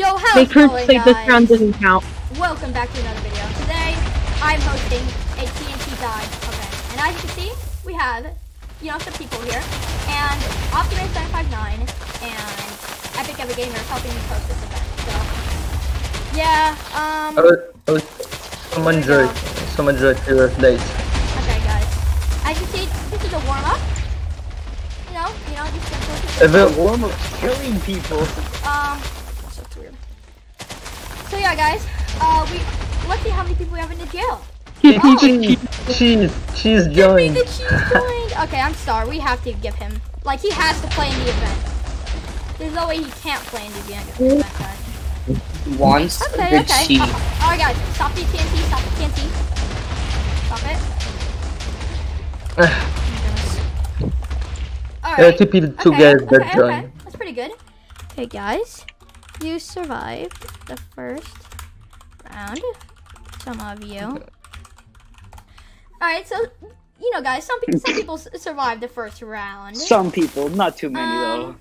Yo, how's Make it sure to going, say this round doesn't count. Welcome back to another video. Today, I'm hosting a TNT dive event. And as you can see, we have, you know, some people here. And Optimus959 and Epic Ever Gamer is helping me host this event. So, yeah, um, I was, I was, someone Here we joined. Someone joined two years late. okay, guys. As you see, this is a warm-up. You know, you know, just simple. just If it- warm up killing people. Um, so it's weird. So yeah, guys, uh, we let's see how many people we have in the jail. cheese, cheese, cheese Give me joined. the cheese joined. Okay, I'm sorry. We have to give him like he has to play in the event. There's no way he can't play in the event, Once guys. wants Okay, the okay. cheese. Uh, all right, guys, stop the TNT. Stop the TNT. Stop it. All There are right. two people, two okay, guys that okay, joined. okay. That's pretty good. Okay, guys, you survived the first round. Some of you. All right, so you know, guys, some people some people s- survived the first round. Some people, not too many Um,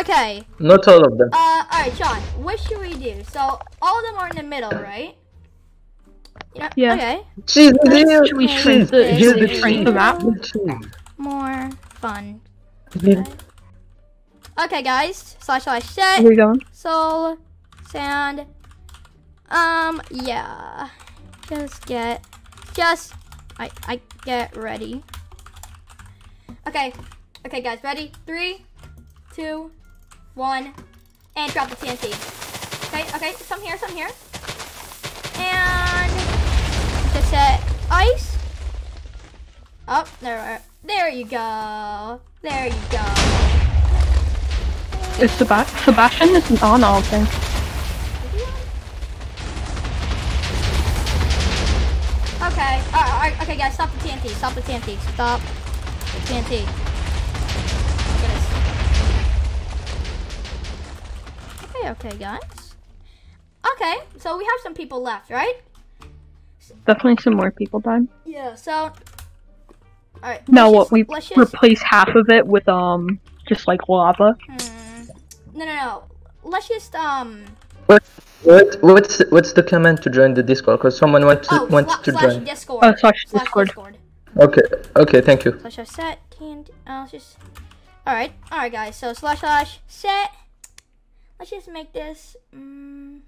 Okay. Not all of them. Uh, all right, John, What should we do? So all of them are in the middle, right? Yeah. Yeah. Okay. Cheese is here. Should we Okay. shrink the, Cheese. should we shrink the map? More fun. Cheese. Okay, guys. Slash slash set. are we going? Soul. Sand. Um. Yeah. Just get. Just. I. I get ready. Okay. Okay, guys. Ready? Three, two, one, and drop the TNT. Okay. Okay. Some here. Some here. And just set ice. Oh, there. There you go. There you go. Is Seba- Sebastian isn't on all things. Okay. Alright, okay, guys, stop the TNT. Stop the TNT. Stop the TNT. Okay, okay, guys. Okay, so we have some people left, right? Definitely some more people died. Yeah. So. Alright. No, what we just. replace half of it with um just like lava. Hmm. No, no, no. Let's just um. What, what what's what's the command to join the Discord? Because someone wants to, Oh, wants to join. Discord. Oh, slash Slash Discord. Discord. Okay, okay, thank you. slash slash set TNT. Uh, let's just. All right, all right, guys. So slash slash set. Let's just make this. Um,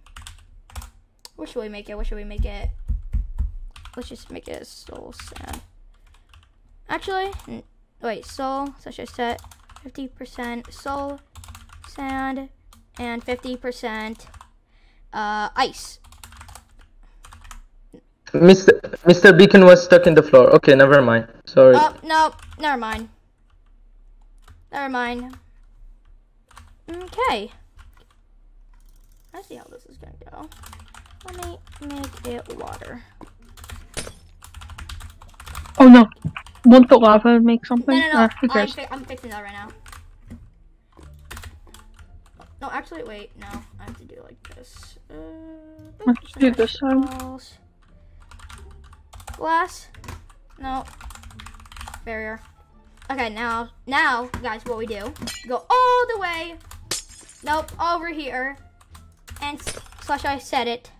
where should we make it? What should we make it? Let's just make it soul sand. Actually, wait. Soul slash slash set. Fifty percent soul sand and fifty percent uh ice. Mr. Mr. Beacon was stuck in the floor. Okay, never mind. Sorry. Oh, no, never mind. Never mind. Okay. I see how this is gonna go. Let me make it water. Oh no. Won't the lava make something? No, no, no. Ah, I'm, fi- I'm fixing that right now. No, actually, wait. No, I have to do like this. Uh, Let's do this one. Glass. No. Barrier. Okay, now, now, guys, what we do? Go all the way. Nope, over here, and slash I set it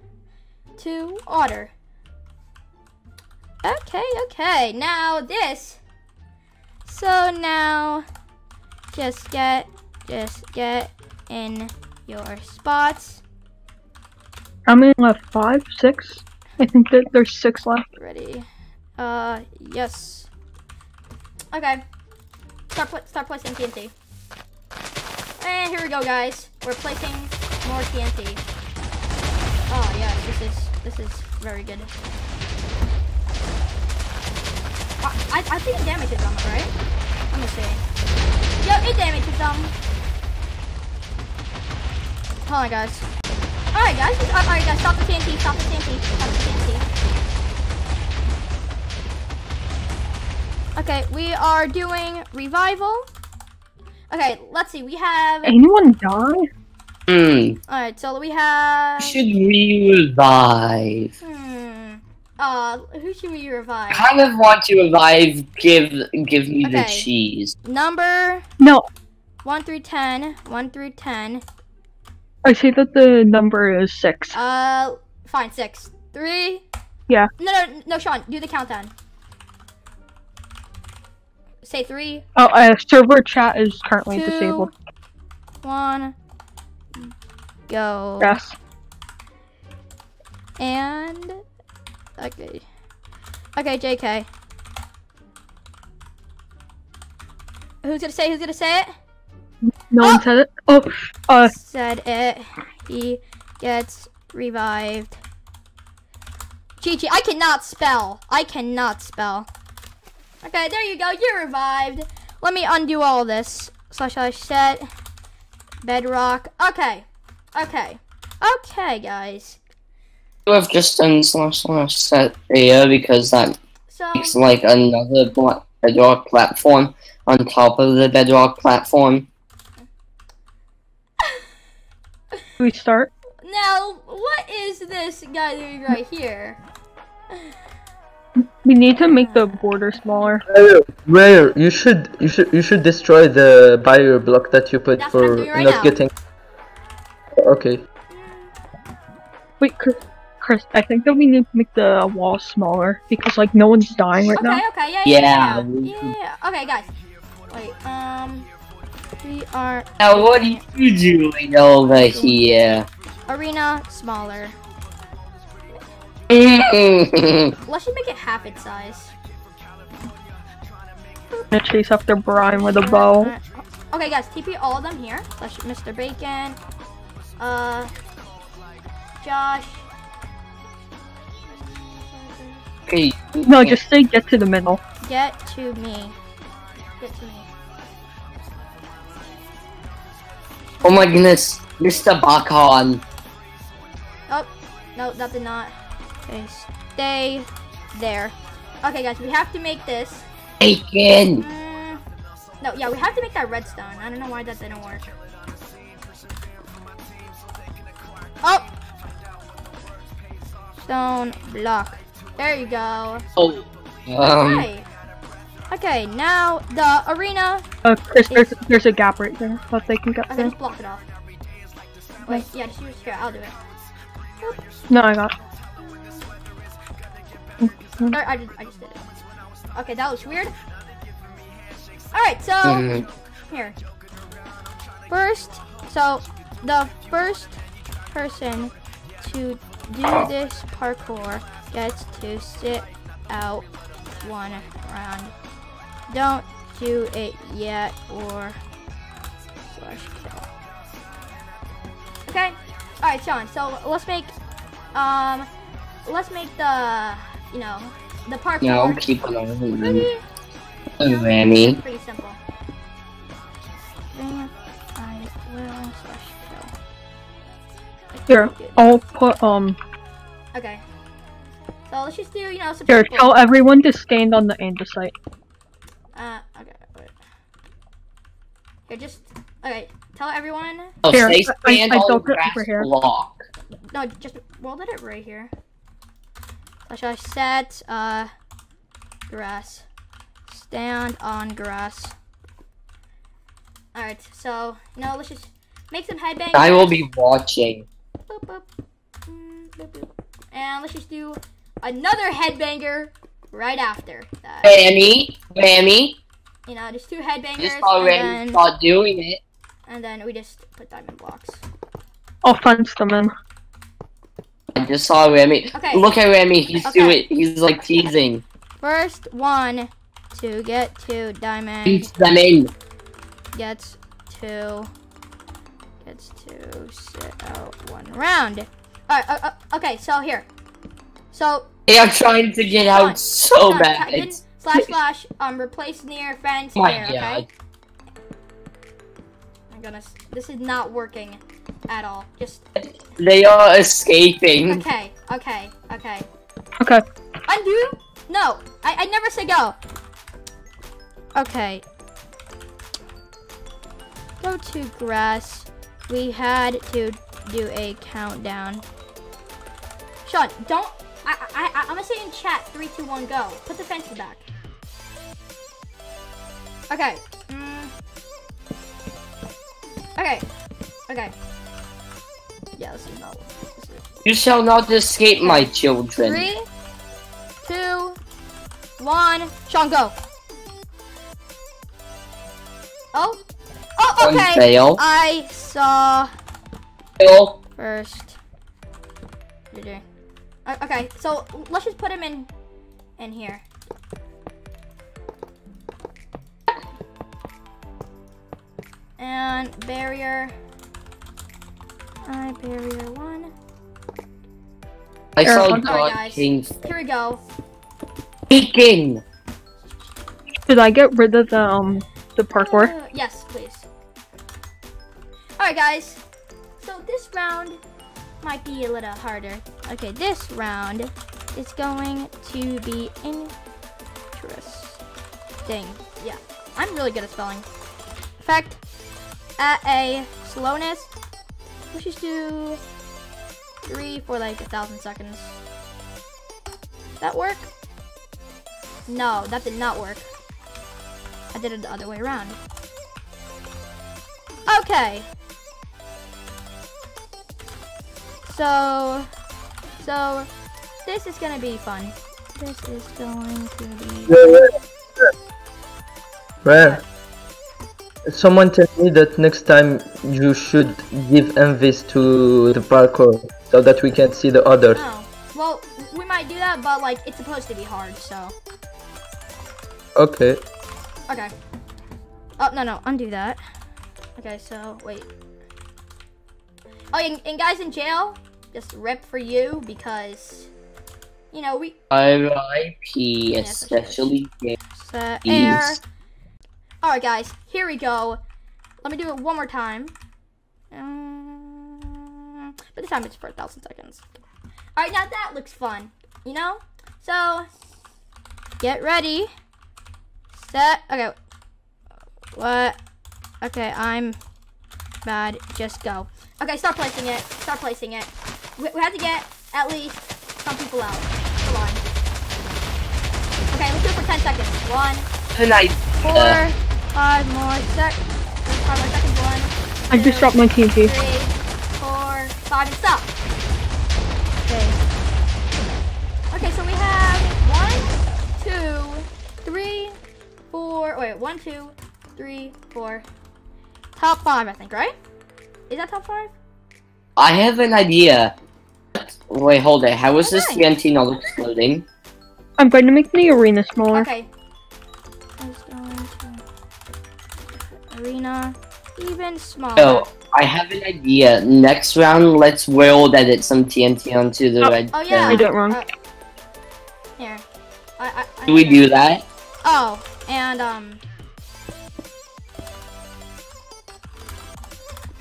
to order. Okay, okay. Now this. So now, just get, just get in your spots. How many left? Five? Six? I think that there's six left. Ready? Uh, yes. Okay. Start put start placing TNT. And here we go, guys. We're placing more TNT. Oh yeah, this is this is very good. I I, I think it damages them, right? Let me see. Yep, it damages them. Hold on, guys. All right, guys. All right, guys. Stop the TNT. Stop the TNT. Stop the TNT. Okay, we are doing revival. Okay, let's see. We have. Anyone die? Hmm. All right, so we have. Should we revive? Hmm. Uh, who should we revive? I Kind of want to revive. Give give me the cheese. Number No. 1 through 10. 1 through 10. I see that the number is six. Uh, fine, six, three. Yeah. No, no, no, Sean, do the countdown. Say three, Oh, uh, server chat is currently two, disabled. one, go. Yes. And okay, okay, Jk. Who's gonna say? Who's gonna say it? No Oh! one said it. Oh, uh, Said it. He gets revived. Chi Chi, I cannot spell. I cannot spell. Okay, there you go. You're revived. Let me undo all this. Slash slash set. Bedrock. Okay. Okay. Okay, guys. You have just done slash slash set there because that So makes like another bla- bedrock platform on top of the bedrock platform. We start. now, what is this guy doing right here? We need to make the border smaller. Raier, Raier. You should, you should, you should destroy the barrier block that you put That's for right not now. getting. Okay. Wait, Chris, Chris, I think that we need to make the wall smaller because like no one's dying right Okay, now. okay, yeah, yeah, yeah, Yeah. yeah, yeah. Okay, guys. Wait, um, we are Now what are you doing over here? arena smaller. okay, Let's just make it half its size. Gonna chase after Brian with a bow. Okay, guys, TP all of them here. Slash Mr. Bacon. Uh, Josh. Hey. No, just say get to the middle. Get to me. Get to me. Oh my goodness, Mr. Bacon. Oh, no, that did not. Okay, stay there. Okay, guys, we have to make this. Bacon. Mm, no, yeah, we have to make that redstone. I don't know why that didn't work. Oh! Stone block. There you go. Oh. Um. Okay. Okay, now the arena. Uh, Chris, there's, there's a gap right there that they can get Okay, through. just block it off. Wait, yeah, just use here. I'll do it. No, I got. Or I just, I just did it. Okay, that looks weird. All right, so mm, here. First, so the first person to do this parkour gets to sit out one round. Don't do it yet or slash kill. Okay. All right, Sean. So let's make um let's make the you know the parkour No, keep it on. pretty Oh, Remy. pretty simple. Then I will slash kill. Here, I'll put um. Okay. So let's just do, you know, some Here, people. tell everyone to stand on the andesite. Uh, okay, wait. Here, just, okay, tell everyone. Oh, Here, stay I- stand I on built grass here. block. No, just, we'll it right here. So should I set, uh, grass. Stand on grass. Alright, so, you know, let's just make some headbangers. I will be watching. Boop, boop. Mm, boop, boop. And let's just do another headbanger right after that. Remy, Remy, You know, just two headbangers, just already and, then, start doing it. and then we just put diamond blocks. I'll fence them in. I just saw Remy. Okay. Look at Remy. He's Okay. doing. He's like teasing. First one to get to diamond Beats them in. gets two. gets to sit out one round. Alright, uh, uh, okay, so here. So They are trying to get Sean, out so Sean, bad. type in slash slash um replace near fence Oh my there, okay? god. My goodness. This is not working at all. Just They are escaping. okay, okay, okay. Okay. Undo? No, I, I never say go. Okay. Go to grass. We had to do a countdown. Sean, don't. I, I, I, I'm gonna say in chat three, two, one, go. Put the fences back. Okay. Mm. Okay. Okay. Yeah, this is not. This is, You shall not escape, my children. Three, two, one. Sean, go. Oh. Oh, okay. fail. I saw Fail. first. Uh, Okay, so let's just put him in, in here. And barrier. I barrier one. I saw Sorry, God guys. King Here we go. speaking. Did I get rid of the um the parkour? Uh, yes, please. Alright, guys. So this round might be a little harder. Okay, this round is going to be interesting. Yeah, I'm really good at spelling. In fact, at a slowness, let's just do three for like a thousand seconds. That work? No, that did not work. I did it the other way around. Okay. So, so this is gonna be fun. This is going to be. Raier. Someone tell me that next time you should give envies to the parkour so that we can see the others. Oh, well, we might do that, but like it's supposed to be hard, so. Okay. Okay. Oh no no, undo that. Okay, so wait. Oh, and, and guys in jail, just rip for you because, you know we R.I.P. Especially set air. Games. All right, guys, here we go. Let me do it one more time. Um, but this time it's for a thousand seconds. All right, now that looks fun, you know. So get ready. Set. Okay. What? Okay, I'm bad. Just go. Okay, start placing it. Start placing it. We, we have to get at least some people out. Come on. Okay, let's do it for 10 seconds. One, Tonight. four, Uh. Five more sec. Five more seconds. One, I just dropped my TNT. three, four, five, and stop. Okay. Okay, so we have one, two, three, four. Wait, one, two, three, four. Top five, I think, right? Is that top five? I have an idea. Wait, hold it. How is oh, this TNT not exploding? I'm going to make the arena smaller. Okay. Arena even smaller. Oh, I have an idea. Next round, let's world edit some TNT onto the Oh. red. Oh yeah. I did it wrong. Uh, here. I, I, I Do we do that? Oh, and um.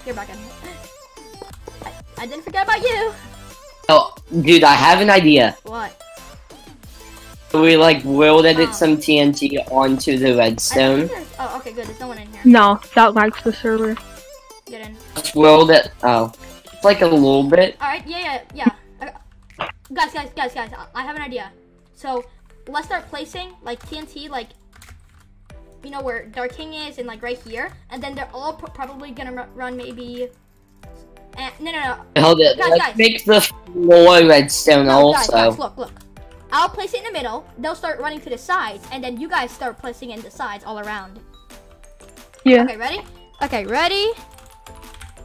You're back in. I, I didn't forget about you. Oh, dude, I have an idea. What? We like world edit Oh. some TNT onto the redstone. Oh, okay, good. There's no one in here. No, that lags the server. Get in. Let's world edit. Oh, it's like a little bit. All right. Yeah, yeah, yeah. Okay. Guys, guys, guys, guys. I- I have an idea. So let's start placing like TNT, like you know where Dark King is, and like right here, and then they're all pro- probably gonna run maybe. Eh, no, no, no. Hold it. Guys, Let's guys. make the floor redstone No, guys, also. guys, look, look. I'll place it in the middle. They'll start running to the sides, and then you guys start placing in the sides all around. Yeah. Okay, ready? Okay, ready?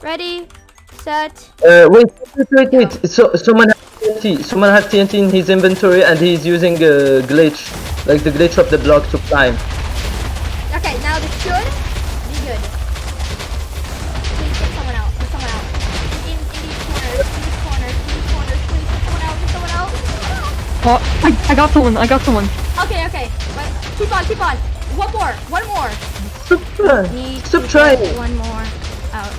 Ready? Set. Uh, wait, wait, wait, wait. So someone has TNT. Someone has TNT in his inventory and he's using a glitch, like the glitch of the block to climb. Okay, now this should Oh, I, I got someone. I got someone. Okay, okay. Wait, keep on, keep on. One more. One more. Stop trying. Stop trying. one more out.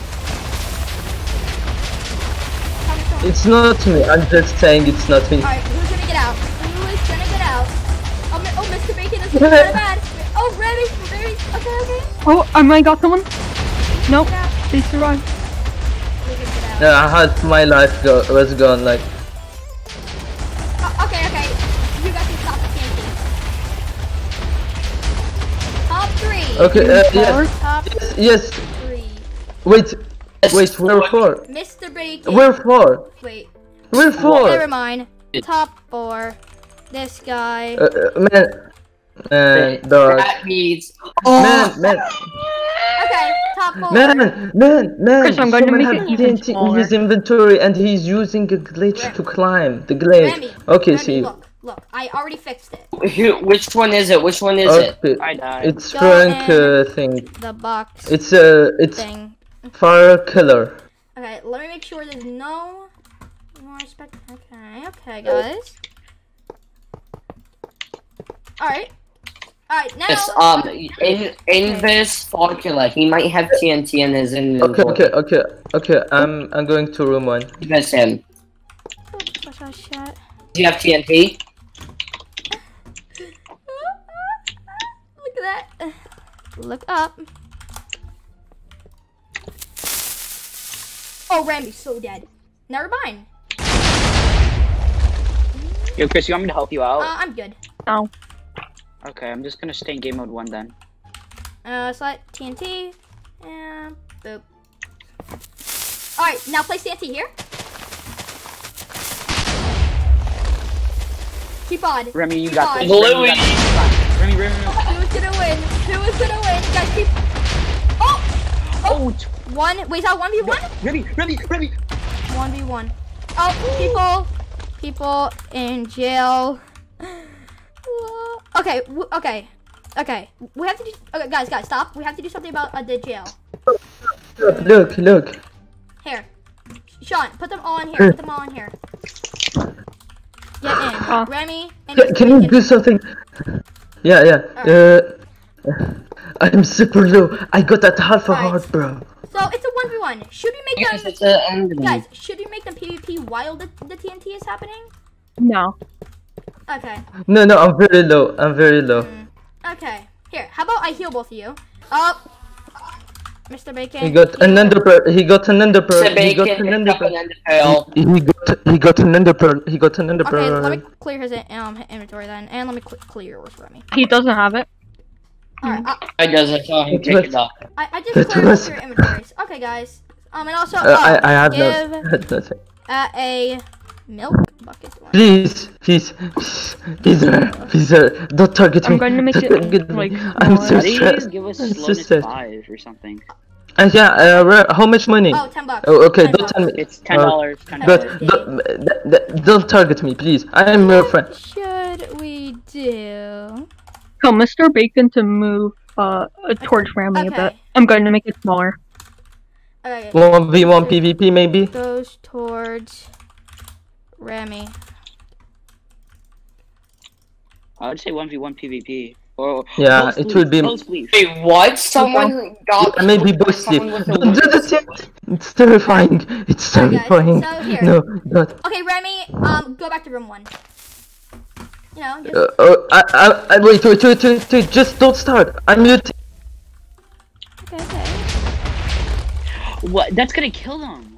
Tell me someone. It's not me. I'm just saying it's not me. Alright, who's gonna get out? Who is gonna get out? Oh, oh Mr. Bacon is kind of bad. Oh, Remy, Remy. Okay, okay. Oh, I might got someone. Nope, Get out. they survived. Who's gonna get out? Yeah, half my life go was gone. Like, okay, uh, yes, yes. three. Wait, Wait, where for? Mr. Bacon. Where for? Wait. Where for? Never mind. Top four. This guy. Uh, uh, man, man, dog. That means. Man, man, Okay, top four. man, man, man. Chris, I'm going to Someone make had it even in smaller. his inventory and he's using a glitch Remy. to climb. The glitch. Remy, Okay, Remy, see. Look, look. I already fixed it. Which one is it? Which one is it? I died. It's Go Frank in. uh, thing. The box It's uh, it's thing. fire killer. Okay, let me make sure there's no more spec. Okay, okay, guys. Alright. Alright, now. Yes, um, in Invis Formula, he might have TNT in his Okay, inventory. okay, okay, okay. okay. I'm I'm going to room one. That's him. What's that shit? Do you have TNT? Look at that. Look up. Oh, Randy's so dead. Never mind. Yo, Chris, you want me to help you out? Uh, I'm good. No. okay, I'm just gonna stay in game mode one then. Uh, select TNT. And boop. Alright, now place TNT here. Keep on. Remy, you Keep got on. this. Bluey. Who's gonna win? Who is gonna win? Guys, keep. Oh! Oh, t- One. Wait, is that 1v1? Remy, Remy, Remy. 1v1. Oh, people. People in jail. Okay, okay. Okay. We have to do. Okay, guys, guys, stop. We have to do something about uh, the jail. Look, look, look. Here. Sean, put them all in here. Put them all in here. Get in. Oh. Remy and Can, can you do something? Yeah, yeah. Uh. uh, I'm super low. I got that half a Right. heart, bro. So it's a 1v1. Should we make Yes, them. it's an enemy. Guys, should we make them PvP while the, the TNT is happening? No. Okay. No, no, I'm very low. I'm very low. Mm. Okay. Here, how about I heal both of you? Oh. Mr. Bacon. He got an ender pearl. He got an ender pearl. It's a He got bacon, an it's ender up an pearl. He he got he got an ender pearl. He got an ender Okay, let me clear his um inventory then, and let me cl- clear yours for me. He doesn't have it. Alright, I, I doesn't saw him It's pick it up. I, I just cleared what- both your inventories. Okay, guys. Um, and also, Uh, uh, I I have give no. uh, a milk bucket. one. Please, please, please, please, sir, don't target me. I'm going to make Don't it, target like, I'm so How stressed. give us I'm so slowness stressed. five or something? Uh, yeah, uh, how much money? Oh, 10 bucks. Oh, okay, 10 don't bucks. tell me. It's ten dollars. Ten But dollars. don't, th- th- don't target me, please. I am your friend. Should we do? Tell Mr. Bacon to move uh towards Ramy a Okay. bit. I'm going to make it smaller. Okay. One v one PvP maybe. Goes towards Remy. I would say one v one PvP. Or Yeah, post it please, would be- post please. Wait, what? Someone got Yeah, maybe killed by both sleep. someone with Don't do laser. that. It's terrifying. It's Alright, guys, terrifying. so here. No, don't. Okay, Remy. Um, go back to room one. You know, just Uh, uh, I, I, I, wait, wait, wait, wait, wait, just don't start. I'm muting. okay, okay. What? That's gonna kill them.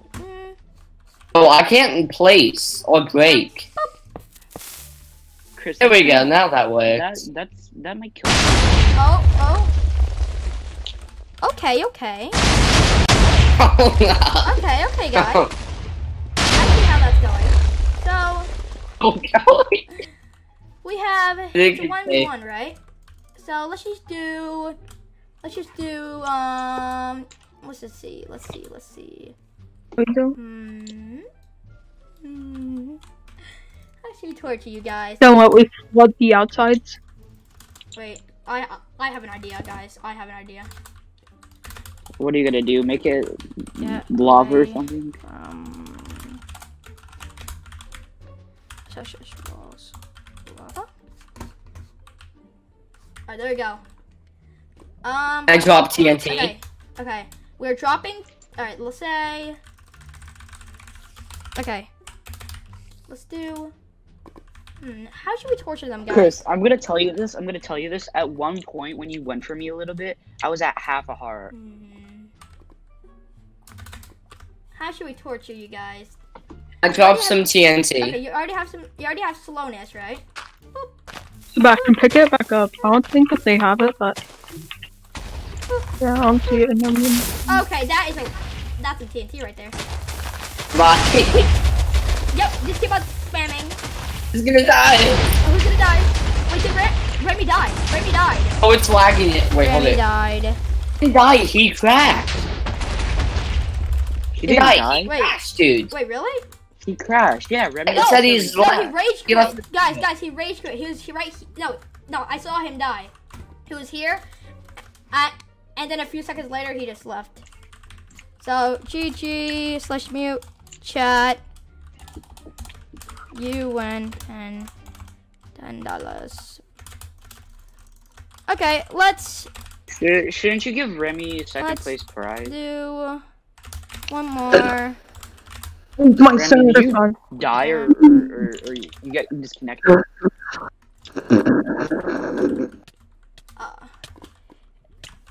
Oh, I can't place or break. Chris. There we go. Now that That works. that's that might kill. Them. oh, oh. Okay, okay. Okay, okay, guys. I see how that's going. So oh, God. we have it's a one v one, right? So let's just do. Let's just do. Um. Let's just see. Let's see. Let's see. Window. Hmm. Hmm. How should we torture you guys? Then what we flood the outsides. Wait. I I have an idea, guys. I have an idea. What are you gonna do? Make it Yeah. lava or something? Um. Shush, shush, walls. Lava. Alright, there we go. Um. I dropped TNT. Okay. Okay. We're dropping. Alright, let's say. Okay. Let's do. Hmm. How should we torture them, guys? Chris, I'm gonna tell you this. I'm gonna tell you this. At one point, when you went for me a little bit, I was at half a heart. Hmm. How should we torture you guys? I dropped some TNT. Okay, you already have some. You already have slowness, right? Sebastian, pick it back up. I don't think that they have it, but yeah, I don't see it. Okay, that is a that's a TNT right there. Bye. Yep, just keep on spamming. He's gonna die. Oh, who's gonna die? Wait, did Re- Remy die? Remy died. Oh, it's lagging it. Wait, hold Remy it. died. He died. He crashed. He He didn't died. die. He Wait. crashed, dude. Wait, really? He crashed. Yeah, Remy. It said he's No, he lagged. rage quit. left- Guys, guys, he rage quit. He was he right. He, no, no, I saw him die. He was here, at, and then a few seconds later he just left. So GG slash mute chat. You win ten ten dollars. Okay, let's Should, shouldn't you give Remy a second Let's place prize? do one more. My Remy, son. did you die or, or, or, or you you get disconnected? Uh,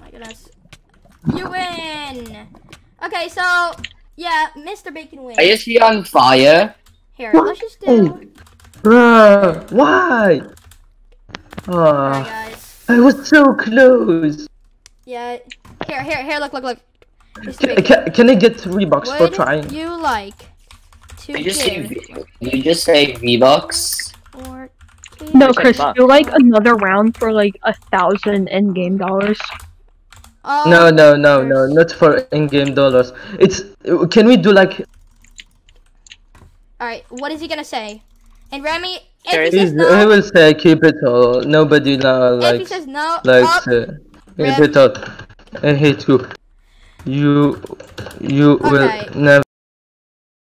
my goodness. You win! Okay, so, yeah, Mr. Bacon wins. Is he on fire? Here, let's just do. Bruh, why? Oh, Ah, guys. I was so close. Yeah. Here, here, here, look, look, look. Can, Bacon. can, can I get three bucks for Would trying? you like to Did you just say give V- you just say V Bucks? or No, Chris, bucks. do like another round for like a thousand in-game dollars. Oh, No, no, no, no, not for in-game dollars. It's. Can we do like? Alright, what is he gonna say? And Remy, if he is- says I no, will say keep it all. Nobody now if he likes says no, likes up, uh, keep it all. I hate you. You you Okay. will never.